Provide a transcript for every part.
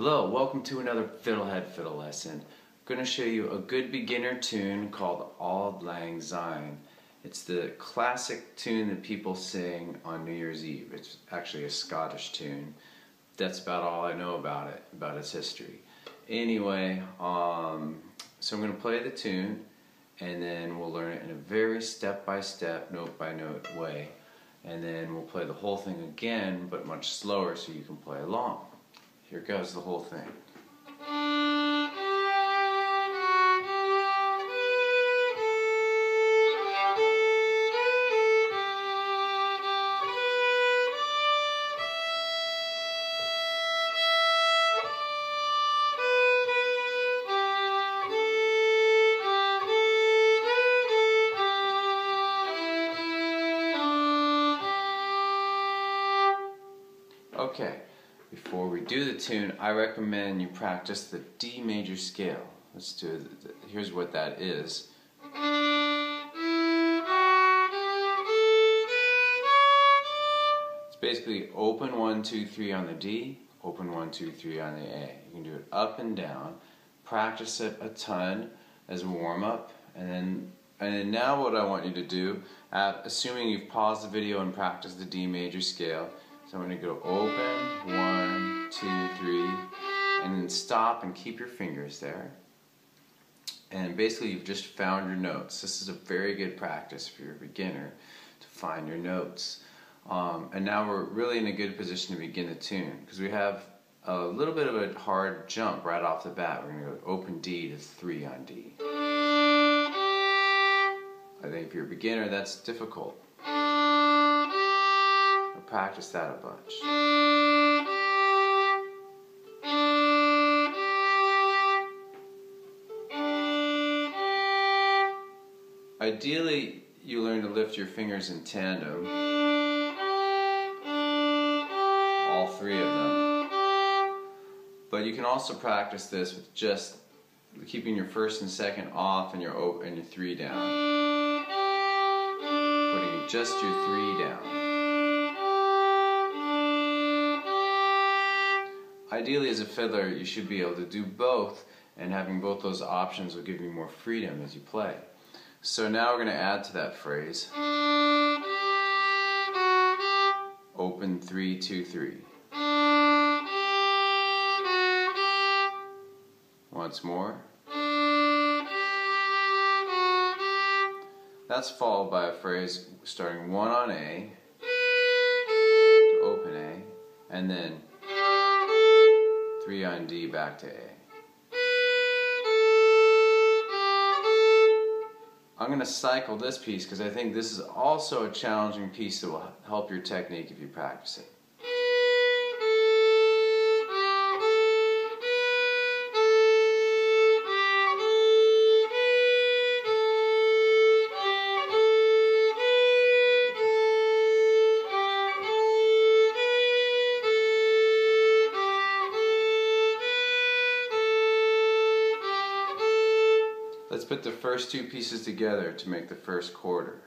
Hello, welcome to another FiddleHed Fiddle lesson. I'm going to show you a good beginner tune called Auld Lang Syne. It's the classic tune that people sing on New Year's Eve. It's actually a Scottish tune. That's about all I know about it, about its history. Anyway, um, so I'm going to play the tune and then we'll learn it in a very step-by-step, note-by-note way. And then we'll play the whole thing again, but much slower so you can play along. Here goes the whole thing. Okay, before we do the tune, I recommend you practice the D major scale. Let's do it. Here's what that is. It's basically open one, two, three on the D, open one, two, three on the A. You can do it up and down. Practice it a ton as a warm up, and then and then now what I want you to do, uh, assuming you've paused the video and practiced the D major scale, so I'm going to go open, one, two, three, and then stop and keep your fingers there. And basically you've just found your notes. This is a very good practice for your beginner to find your notes. Um, and now we're really in a good position to begin the tune because we have a little bit of a hard jump right off the bat. We're going to go open D to 3 on D. I think if you're a beginner that's difficult practice that a bunch. Ideally, you learn to lift your fingers in tandem, all three of them. But you can also practice this with just keeping your first and second off and your and your three down. Putting just your three down. Ideally, as a fiddler, you should be able to do both, and having both those options will give you more freedom as you play. So now we're going to add to that phrase. Open three, two, three. Once more. That's followed by a phrase starting one on A, to open A, and then 3 on D back to A. I'm going to cycle this piece because I think this is also a challenging piece that will help your technique if you practice it. Let's put the first two pieces together to make the first quarter.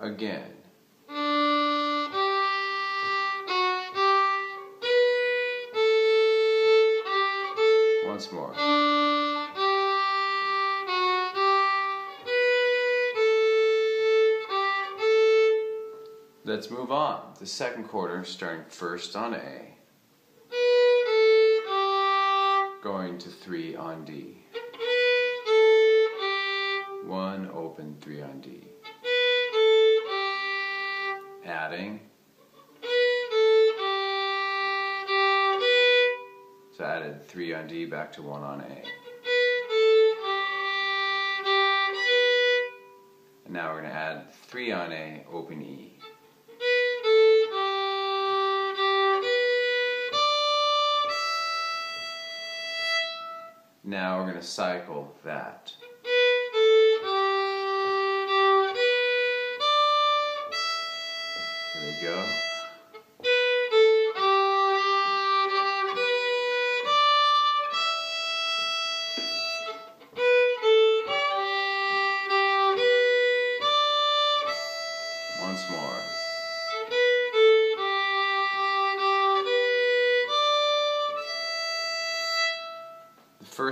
Again. Once more. Let's move on. The second quarter, starting first on A, going to 3 on D. 1, open, 3 on D. Adding. So added 3 on D back to 1 on A. And now we're going to add 3 on A, open E. Now we're going to cycle that. Here we go.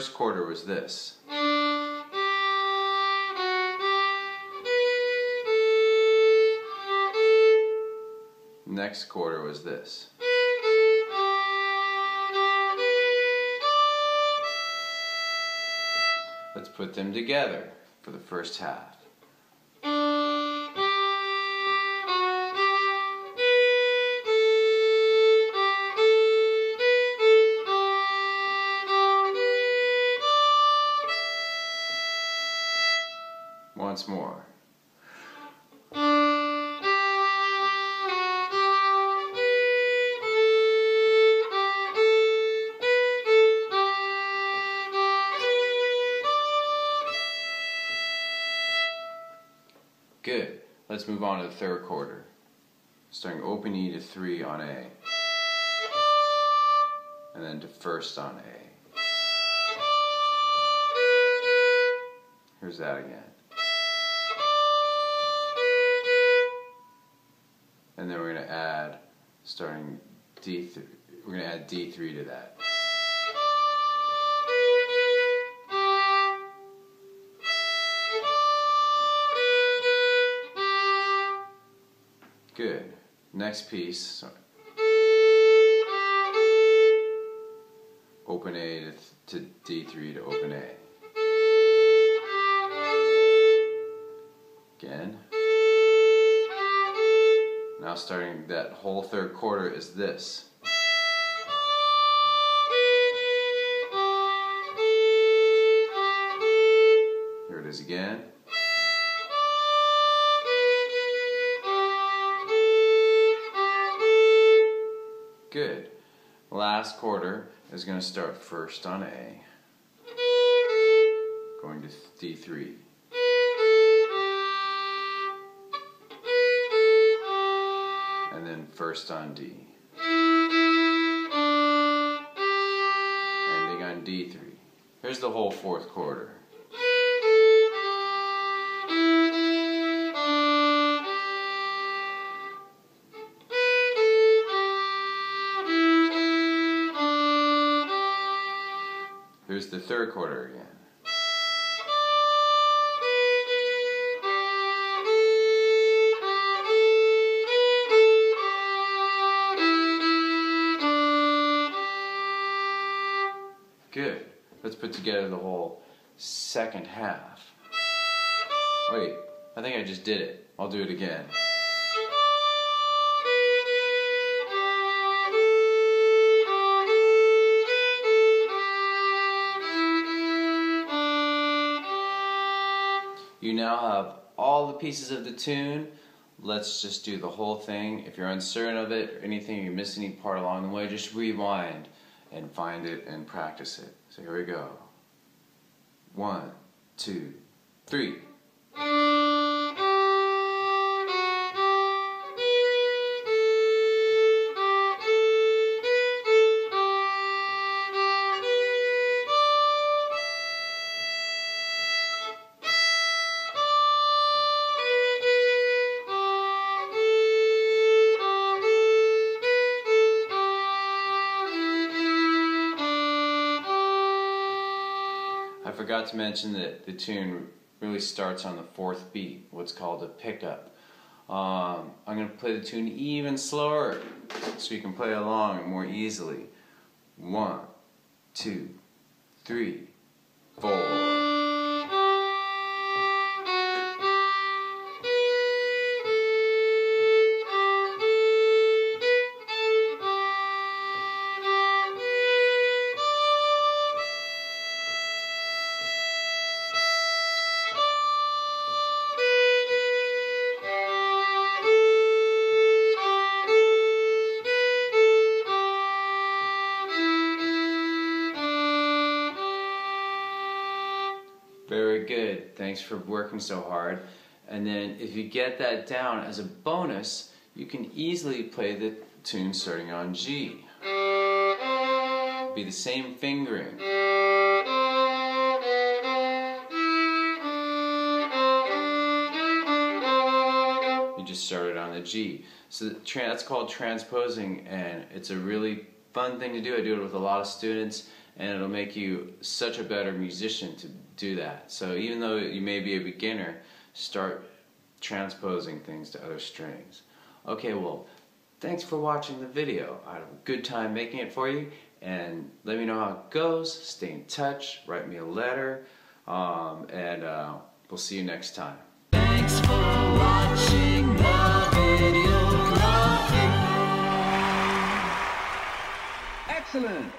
First quarter was this. Next quarter was this. Let's put them together for the first half. Once more. Good. Let's move on to the third quarter. Starting open E to 3 on A. And then to first on A. Here's that again. And then we're going to add, starting D3, we're going to add D3 to that. Good. Next piece. Open A to, to D3 to open A. Again. Now starting that whole third quarter is this. Here it is again. Good. Last quarter is going to start first on A, going to D3. First on D. Ending on D3. Here's the whole fourth quarter. Here's the third quarter again. Together the whole second half. Wait, I think I just did it. I'll do it again. You now have all the pieces of the tune. Let's just do the whole thing. If you're uncertain of it or anything, you miss any part along the way, just rewind and find it and practice it. So here we go. One, two, three. Forgot to mention that the tune really starts on the fourth beat, what's called a pickup. Um, I'm going to play the tune even slower so you can play along more easily. One, two, three, four. Very good. Thanks for working so hard. And then if you get that down as a bonus, you can easily play the tune starting on G. Be the same fingering. You just started on the G. So that's called transposing and it's a really fun thing to do. I do it with a lot of students and it'll make you such a better musician to do that. So even though you may be a beginner, start transposing things to other strings. Okay, well, thanks for watching the video. I had a good time making it for you, and let me know how it goes. Stay in touch, write me a letter, um, and uh, we'll see you next time. Thanks for watching the video. Excellent.